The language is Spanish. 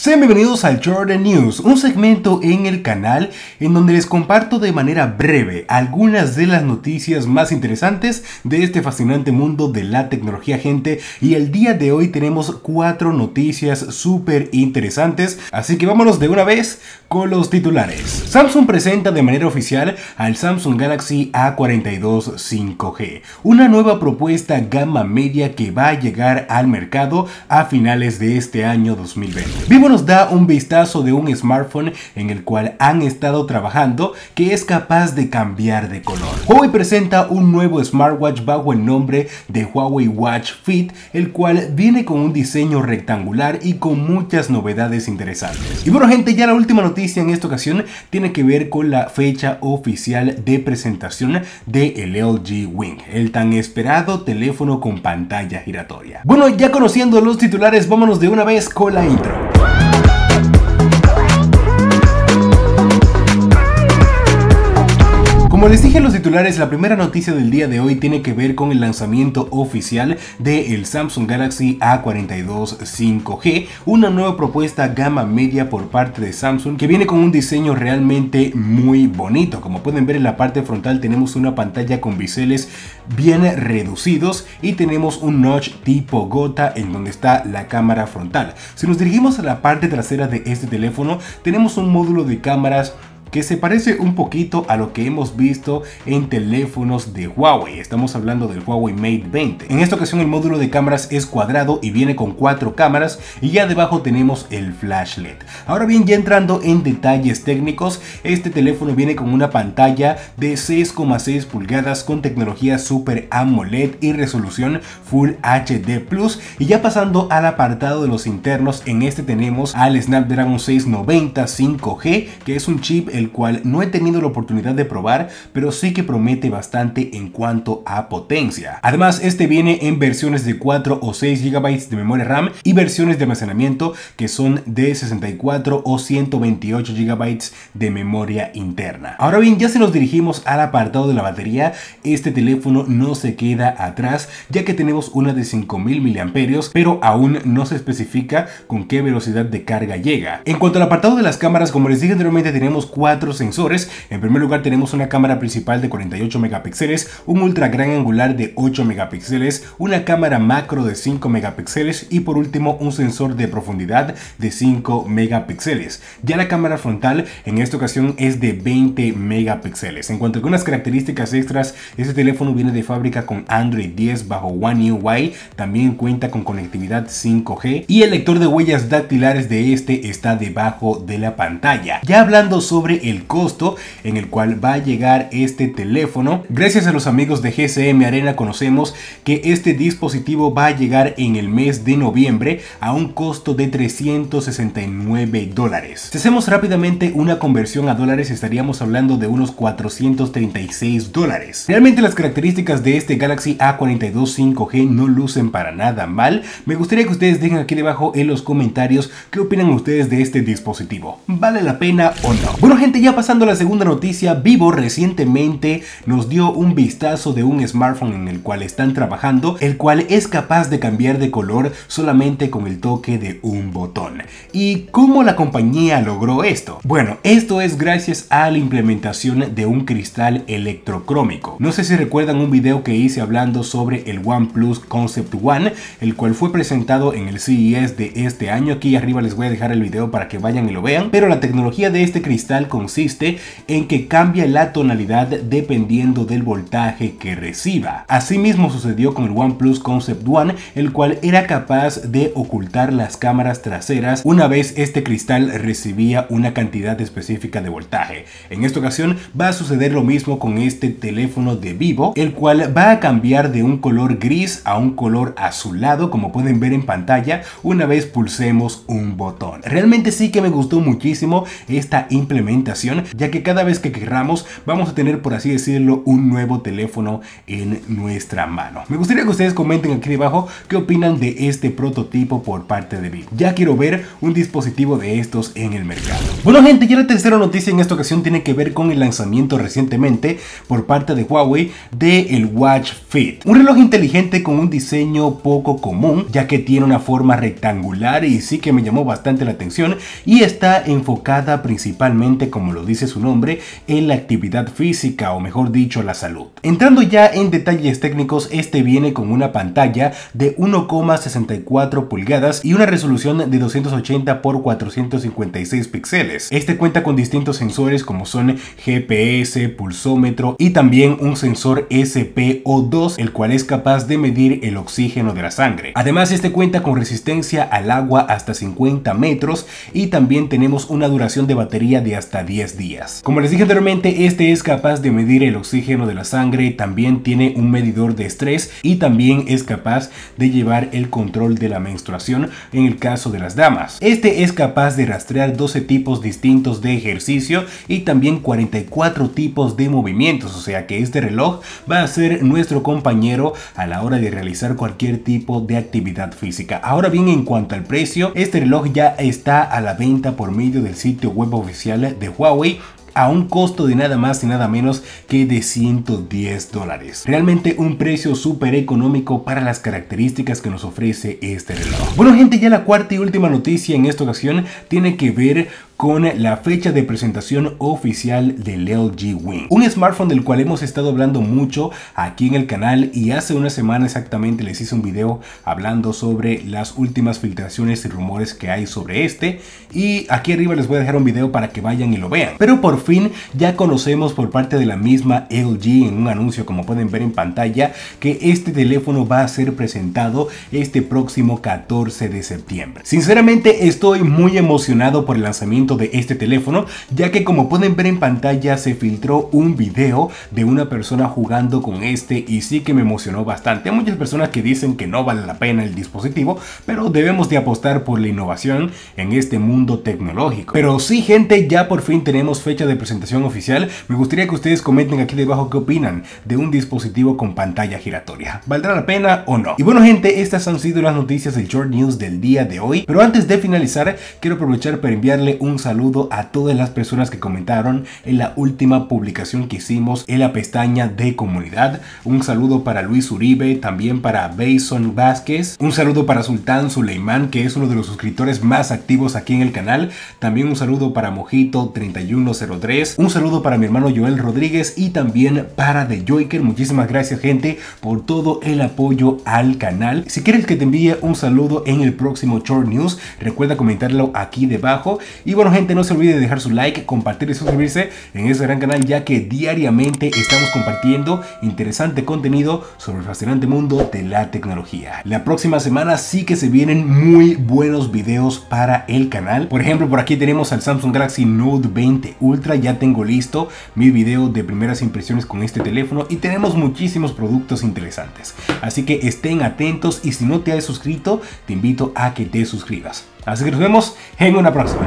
Sean bienvenidos al Jordan News, un segmento en el canal en donde les comparto de manera breve algunas de las noticias más interesantes de este fascinante mundo de la tecnología gente y el día de hoy tenemos cuatro noticias súper interesantes, así que vámonos de una vez con los titulares. Samsung presenta de manera oficial al Samsung Galaxy A42 5G, una nueva propuesta gama media que va a llegar al mercado a finales de este año 2020. Vivo nos da un vistazo de un smartphone en el cual han estado trabajando que es capaz de cambiar de color. Huawei presenta un nuevo smartwatch bajo el nombre de Huawei Watch Fit, el cual viene con un diseño rectangular y con muchas novedades interesantes. Y bueno gente, ya la última noticia en esta ocasión tiene que ver con la fecha oficial de presentación del LG Wing, el tan esperado teléfono con pantalla giratoria. Bueno, ya conociendo los titulares, vámonos de una vez con la intro. Como les dije en los titulares, la primera noticia del día de hoy tiene que ver con el lanzamiento oficial del Samsung Galaxy A42 5G, una nueva propuesta gama media por parte de Samsung que viene con un diseño realmente muy bonito. Como pueden ver en la parte frontal tenemos una pantalla con biseles bien reducidos y tenemos un notch tipo gota en donde está la cámara frontal. Si nos dirigimos a la parte trasera de este teléfono, tenemos un módulo de cámaras que se parece un poquito a lo que hemos visto en teléfonos de Huawei. Estamos hablando del Huawei Mate 20. En esta ocasión el módulo de cámaras es cuadrado y viene con cuatro cámaras y ya debajo tenemos el flash LED. Ahora bien, ya entrando en detalles técnicos, este teléfono viene con una pantalla de 6,6 pulgadas con tecnología Super AMOLED y resolución Full HD Plus. Y ya pasando al apartado de los internos, en este tenemos al Snapdragon 690 5G, que es un chip el cual no he tenido la oportunidad de probar, pero sí que promete bastante en cuanto a potencia. Además, este viene en versiones de 4 o 6 GB de memoria RAM y versiones de almacenamiento que son de 64 o 128 GB de memoria interna. Ahora bien, ya si nos dirigimos al apartado de la batería, este teléfono no se queda atrás, ya que tenemos una de 5000 mAh, pero aún no se especifica con qué velocidad de carga llega. En cuanto al apartado de las cámaras, como les dije anteriormente, tenemos cuatro sensores. En primer lugar tenemos una cámara principal de 48 megapíxeles, un ultra gran angular de 8 megapíxeles, una cámara macro de 5 megapíxeles y por último un sensor de profundidad de 5 megapíxeles. Ya la cámara frontal en esta ocasión es de 20 megapíxeles. En cuanto a algunas características extras, este teléfono viene de fábrica con Android 10 bajo One UI, también cuenta con conectividad 5G y el lector de huellas dactilares de este está debajo de la pantalla. Ya hablando sobre el costo en el cual va a llegar este teléfono. Gracias a los amigos de GCM Arena conocemos que este dispositivo va a llegar en el mes de noviembre a un costo de 369 dólares. Si hacemos rápidamente una conversión a dólares estaríamos hablando de unos 436 dólares. Realmente las características de este Galaxy A42 5G no lucen para nada mal. Me gustaría que ustedes dejen aquí debajo en los comentarios qué opinan ustedes de este dispositivo. ¿Vale la pena o no? Bueno gente, ya pasando a la segunda noticia, Vivo recientemente nos dio un vistazo de un smartphone en el cual están trabajando, el cual es capaz de cambiar de color solamente con el toque de un botón. ¿Y cómo la compañía logró esto? Bueno, esto es gracias a la implementación de un cristal electrocrómico. No sé si recuerdan un video que hice hablando sobre el OnePlus Concept One, el cual fue presentado en el CES de este año. Aquí arriba les voy a dejar el video para que vayan y lo vean. Pero la tecnología de este cristal consiste en que cambia la tonalidad dependiendo del voltaje que reciba. Asimismo sucedió con el OnePlus Concept One, el cual era capaz de ocultar las cámaras traseras una vez este cristal recibía una cantidad específica de voltaje. En esta ocasión va a suceder lo mismo con este teléfono de Vivo, el cual va a cambiar de un color gris a un color azulado, como pueden ver en pantalla, una vez pulsemos un botón. Realmente sí que me gustó muchísimo esta implementación ya que cada vez que querramos vamos a tener, por así decirlo, un nuevo teléfono en nuestra mano. Me gustaría que ustedes comenten aquí debajo qué opinan de este prototipo por parte de Bill. Ya quiero ver un dispositivo de estos en el mercado. Bueno gente, ya la tercera noticia en esta ocasión tiene que ver con el lanzamiento recientemente por parte de Huawei de el Watch Fit. Un reloj inteligente con un diseño poco común, ya que tiene una forma rectangular y sí que me llamó bastante la atención y está enfocada principalmente, como lo dice su nombre, en la actividad física o mejor dicho la salud. Entrando ya en detalles técnicos, este viene con una pantalla de 1,64 pulgadas y una resolución de 280 x 456 píxeles. Este cuenta con distintos sensores como son GPS, pulsómetro y también un sensor SPO2, el cual es capaz de medir el oxígeno de la sangre. Además, este cuenta con resistencia al agua hasta 50 metros y también tenemos una duración de batería de hasta 10 días. Como les dije anteriormente, este es capaz de medir el oxígeno de la sangre, también tiene un medidor de estrés y también es capaz de llevar el control de la menstruación en el caso de las damas. Este es capaz de rastrear 12 tipos distintos de ejercicio y también 44 tipos de movimientos, o sea que este reloj va a ser nuestro compañero a la hora de realizar cualquier tipo de actividad física. Ahora bien, en cuanto al precio, este reloj ya está a la venta por medio del sitio web oficial de Huawei a un costo de nada más y nada menos que de 110 dólares. Realmente un precio súper económico para las características que nos ofrece este reloj. Bueno gente, ya la cuarta y última noticia en esta ocasión tiene que ver con la fecha de presentación oficial del LG Wing. Un smartphone del cual hemos estado hablando mucho aquí en el canal y hace una semana exactamente les hice un video hablando sobre las últimas filtraciones y rumores que hay sobre este y aquí arriba les voy a dejar un video para que vayan y lo vean. Pero por fin ya conocemos por parte de la misma LG en un anuncio como pueden ver en pantalla que este teléfono va a ser presentado este próximo 14 de septiembre. Sinceramente estoy muy emocionado por el lanzamiento de este teléfono, ya que como pueden ver en pantalla se filtró un video de una persona jugando con este y sí que me emocionó bastante. Hay muchas personas que dicen que no vale la pena el dispositivo, pero debemos de apostar por la innovación en este mundo tecnológico. Pero sí gente, ya por fin tenemos fecha de presentación oficial. Me gustaría que ustedes comenten aquí debajo qué opinan de un dispositivo con pantalla giratoria. ¿Valdrá la pena o no? Y bueno gente, estas han sido las noticias del Short News del día de hoy. Pero antes de finalizar, quiero aprovechar para enviarle un saludo a todas las personas que comentaron en la última publicación que hicimos en la pestaña de comunidad. Un saludo para Luis Uribe, también para Bason Vázquez. Un saludo para Sultán Suleiman, que es uno de los suscriptores más activos aquí en el canal. También un saludo para Mojito3103. Un saludo para mi hermano Joel Rodríguez y también para The Joker. Muchísimas gracias gente por todo el apoyo al canal. Si quieres que te envíe un saludo en el próximo Short News, recuerda comentarlo aquí debajo. Y bueno gente, no se olvide de dejar su like, compartir y suscribirse en este gran canal ya que diariamente estamos compartiendo interesante contenido sobre el fascinante mundo de la tecnología. La próxima semana sí que se vienen muy buenos videos para el canal. Por ejemplo, por aquí tenemos al Samsung Galaxy Note 20 Ultra. Ya tengo listo mi video de primeras impresiones con este teléfono y tenemos muchísimos productos interesantes. Así que estén atentos y si no te has suscrito, te invito a que te suscribas. Así que nos vemos en una próxima.